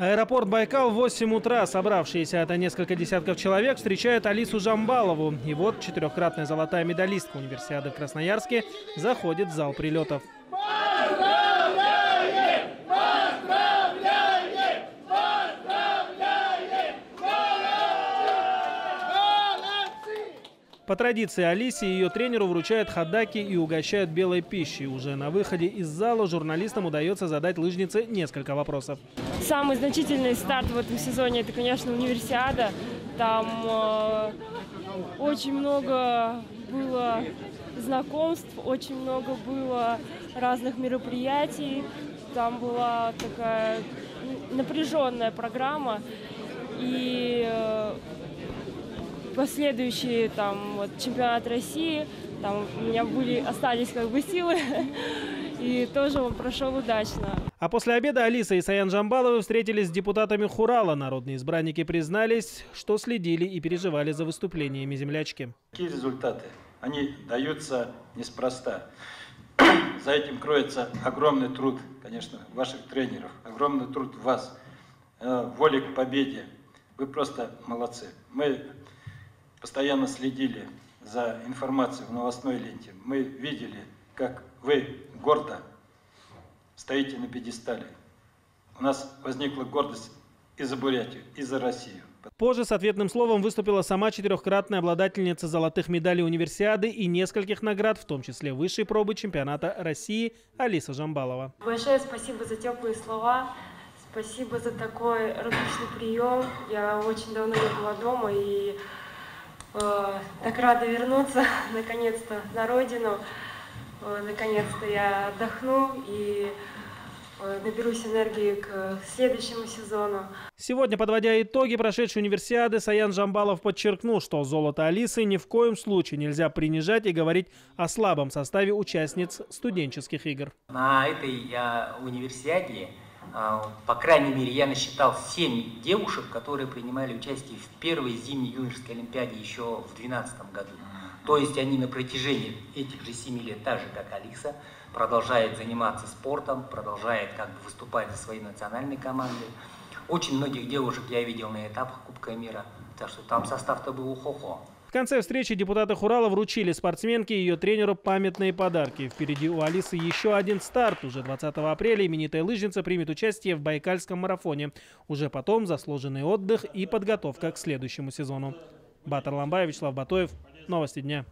Аэропорт Байкал в 8 утра. Собравшиеся это несколько десятков человек встречают Алису Жамбалову. И вот четырехкратная золотая медалистка универсиады в Красноярске заходит в зал прилетов. По традиции Алисе ее тренеру вручают хадаки и угощают белой пищей. Уже на выходе из зала журналистам удается задать лыжнице несколько вопросов. Самый значительный старт в этом сезоне это, конечно, универсиада. Там э, очень много было знакомств, очень много было разных мероприятий. Там была такая напряженная программа. И э, последующие там вот, чемпионат России, там у меня были, остались как бы силы, и тоже он прошел удачно. А после обеда Алиса и Саян Жамбаловы встретились с депутатами Хурала. Народные избранники признались, что следили и переживали за выступлениями землячки. Какие результаты? Они даются неспроста. За этим кроется огромный труд, конечно, ваших тренеров, огромный труд вас, э, воля к победе. Вы просто молодцы. Мы постоянно следили за информацией в новостной ленте, мы видели, как вы гордо стоите на пьедестале. У нас возникла гордость и за Бурятию, и за Россию. Позже с ответным словом выступила сама четырехкратная обладательница золотых медалей универсиады и нескольких наград, в том числе высшей пробы чемпионата России Алиса Жамбалова. Большое спасибо за теплые слова, спасибо за такой радушный прием. Я очень давно не была дома и так рада вернуться наконец-то на родину. Э, наконец-то я отдохну и э, наберусь энергии к следующему сезону. Сегодня, подводя итоги прошедшей универсиады, Саян Жамбалов подчеркнул, что золото Алисы ни в коем случае нельзя принижать и говорить о слабом составе участниц студенческих игр. На этой а, универсиаде по крайней мере, я насчитал 7 девушек, которые принимали участие в первой зимней юношеской олимпиаде еще в 2012 году. То есть они на протяжении этих же 7 лет, так же как Алиса, продолжает заниматься спортом, продолжает как бы выступать за свои национальные команды. Очень многих девушек я видел на этапах Кубка мира, так что там состав-то был ухо-хо. В конце встречи депутаты Хурала вручили спортсменке и ее тренеру памятные подарки. Впереди у Алисы еще один старт. Уже 20 апреля именитая лыжница примет участие в Байкальском марафоне. Уже потом заслуженный отдых и подготовка к следующему сезону. Батар Ламбаев, Вячеслав Батоев. Новости дня.